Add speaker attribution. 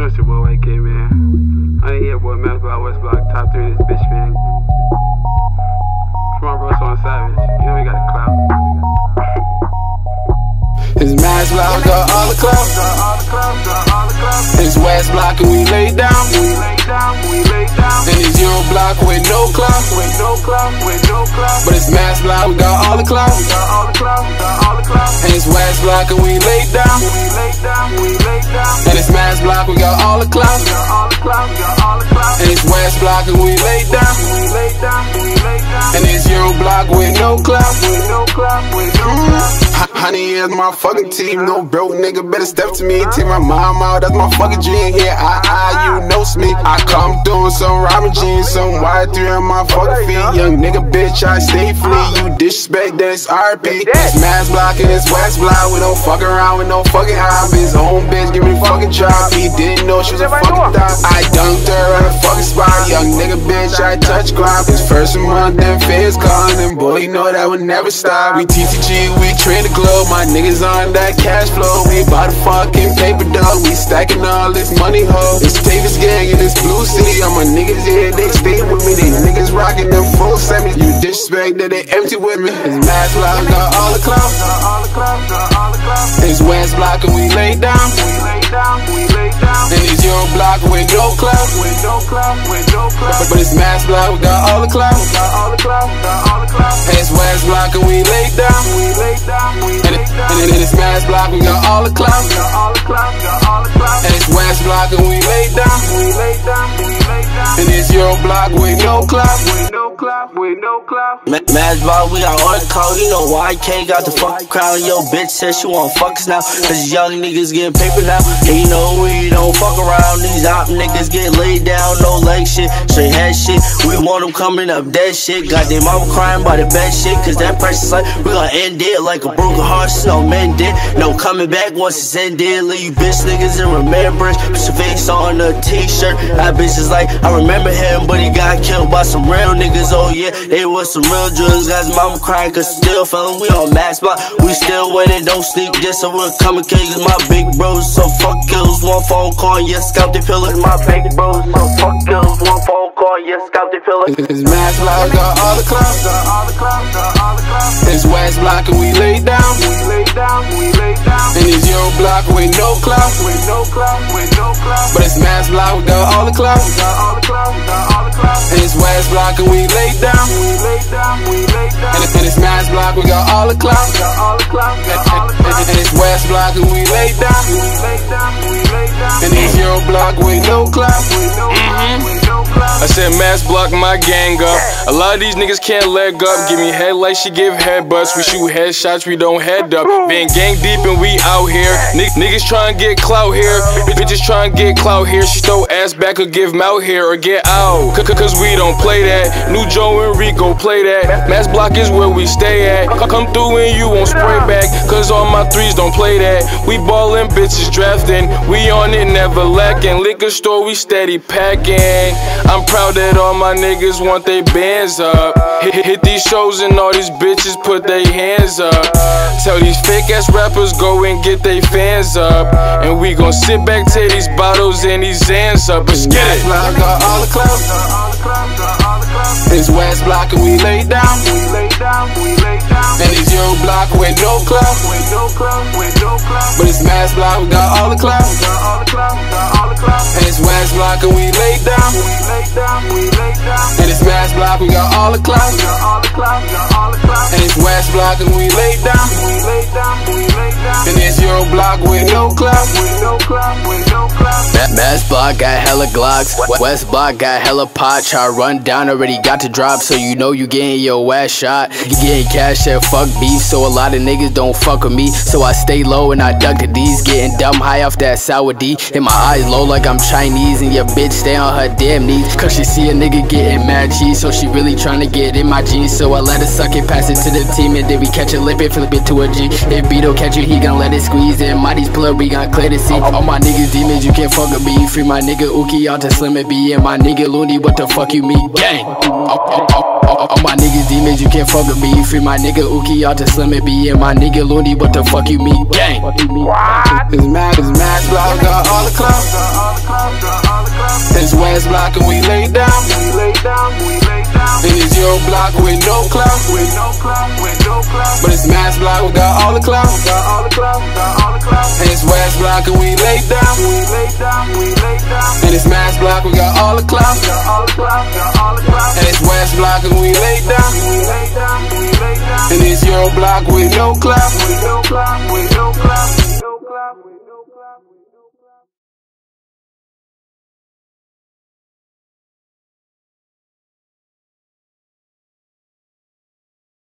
Speaker 1: know it's your boy AK, man. I ain't here, boy, Mass Block, West Block, top three this bitch, man. Come on, bro, on Savage. You know we got the clout.
Speaker 2: His Mass Block got all the clout. His West Block and we lay down.
Speaker 1: We lay down, we lay down.
Speaker 2: And his Euro Block with no clout.
Speaker 1: With no clout, with no clout.
Speaker 2: But his Mass Block, we got all the clout.
Speaker 1: Got all the clout, got all the clout.
Speaker 2: And his West Block and we lay down.
Speaker 1: We lay down, we lay down.
Speaker 2: And we lay down. And his Euro Block with no clout. Honey is my fucking team. No broke nigga better step to me. Take my mom out, that's my fucking dream. Yeah, I, I, you know me. I come through some Robin jeans, some Y3 on my fucking feet. Young nigga, bitch, I stay free. You disrespect, then it's RP. It's Mass Block and it's West Block. We don't fuck around with no fucking hobbies. Home bitch, give me fucking job. He didn't know she was a fucking thot. I dunked her on a fucking spot. Young nigga, bitch, I touch crop. It's first month, then feds calling. And boy, you know that would never stop. We TTG, we trade the globe. My niggas on that cash flow. We bought the fucking paper dog. We stacking all this money, ho. It's Davis gang in this blue city. All my niggas here, they stay with me. These niggas rocking them full semis. You disrespect that they empty with me. His Mass Block got all the clout. His West Block and we lay down.
Speaker 1: We we.
Speaker 2: And his Euro Block with no clout. But his Mass Block clout.
Speaker 1: Got all the all.
Speaker 2: And his West Block and we lay down.
Speaker 1: We we
Speaker 2: And,
Speaker 1: down.
Speaker 2: and his Mass Block we got all the clout. And his West Block and we lay down.
Speaker 1: We we.
Speaker 2: And his Euro Block with no clout.
Speaker 1: Clout, with no clout.
Speaker 3: Ma- we got all the clout, you know YK got the fuck crowd. Yo, bitch said she want fuck us now. Cause young niggas getting paper now. And you know we don't fuck around. These op niggas get laid down, no leg shit, straight head shit. We want them coming up dead shit. Got their mama crying by the bed shit. Cause that price is like, we gonna end it like a broken heart, no mend it. No coming back once it's ended. Leave you bitch niggas in remembrance. Put your face on a t shirt. That bitch is like, I remember him, but he got killed by some real niggas. Oh yeah, they was some real drugs. Got his mama crying, cause still feeling we on max block. We still winning, don't sleep, just so we're coming cause my big bros. So fuck kills, one phone call, yeah, scout the pillar. My big bros, so fuck kills, one phone call, yeah, scout the pillar.
Speaker 2: His Mass Block got all the clout.
Speaker 1: Got all the clout, got all the clout.
Speaker 2: His West Block and we lay down. Block with no clout.
Speaker 1: With no clout, with no clout.
Speaker 2: But his Mass Block got all the clout.
Speaker 1: Got all the clout, got all the clout.
Speaker 2: And his West Block and we lay down.
Speaker 1: We lay down, we lay down.
Speaker 2: And in his Mass Block we got all the clout.
Speaker 1: Got all the clout, got all the
Speaker 2: And
Speaker 1: clout.
Speaker 2: in his West Block and we lay down.
Speaker 1: We lay down, we lay down.
Speaker 2: And his Euro Block with no clout.
Speaker 1: With
Speaker 4: said mass block my gang up. A lot of these niggas can't leg up. Give me head like she give head headbutts. We shoot headshots, we don't head up. Been gang deep and we out here. Nick, niggas trying get clout here. Bitches trying to get clout here. She throw ass back or give mouth here or get out. C- Cause we don't play that. New Joe and Rico play that. Mass block is where we stay at. Come through and you won't spray back. Cause all my threes don't play that. We ballin' bitches drafting. We on it, never lacking. Liquor store, we steady packing. I'm proud that all my niggas want they bands up. Hit, hit- hit these shows and all these bitches put their hands up. Tell these fake ass rappers go and get they fans up. And we gon' sit back, tear these bottles and these Xans up. Let's get it.
Speaker 2: Block got all the clout.
Speaker 1: Got all the clout, got all the clout.
Speaker 2: His West Block and we lay down.
Speaker 1: We lay down, we lay down.
Speaker 2: And his Euro Block with no clout.
Speaker 1: With no clout, with no clout.
Speaker 2: But it's Mass Block we got all the clout.
Speaker 1: Got all the clout, got all the clout.
Speaker 2: And his West Block and we lay down.
Speaker 1: We lay down, we lay down.
Speaker 2: And it's Mass Block we got all the clout.
Speaker 1: Got all the clout, got all the clout.
Speaker 2: And it's West Block and we lay down.
Speaker 1: We lay down, we lay down.
Speaker 2: And it's Euro Block with no clout.
Speaker 5: Mass block got hella Glocks. West block got hella pot. Try run down, already got to drop, so you know you getting your ass shot. You getting cash at fuck beef, so a lot of niggas don't fuck with me. So I stay low and I duck the D's. Getting dumb high off that sour D. And my eyes low like I'm Chinese, and your bitch stay on her damn knees. Cause she see a nigga getting mad cheese, so she really trying to get in my jeans. So I let her suck it, pass it to the team, and then we catch a lip and flip it to a G. If Beto catch you, he gon' let it squeeze. And Mighty's pull up, we gon' clear the scene. All my niggas demons, you can't fuck with me. Free my nigga Uki out to Slim and B. And my nigga Looney, what the fuck you mean? Gang. All, all- all- all- all my niggas demons, you can't fuck with me. Free my nigga Uki out to Slim and B. And my nigga Looney, what the fuck you mean? Gang.
Speaker 2: His Mass, his Mass Block got all the clout. It's West Block and we lay down.
Speaker 1: We lay down, we lay down.
Speaker 2: And it's your block with no clout.
Speaker 1: With no clout, with no clout.
Speaker 2: But it's Mass Block, we got all the clout.
Speaker 1: Got all the clout, got all the clout.
Speaker 2: And it's West Block and we lay down.
Speaker 1: We lay down, we lay down.
Speaker 2: And it's Mass Block, we got all the clout.
Speaker 1: Got all the clout, got all the clout.
Speaker 2: And it's West Block and we lay down.
Speaker 1: We lay down, we lay down.
Speaker 2: And it's your block with no clout.
Speaker 1: With no clout, with no clout, with no clout, with no clout,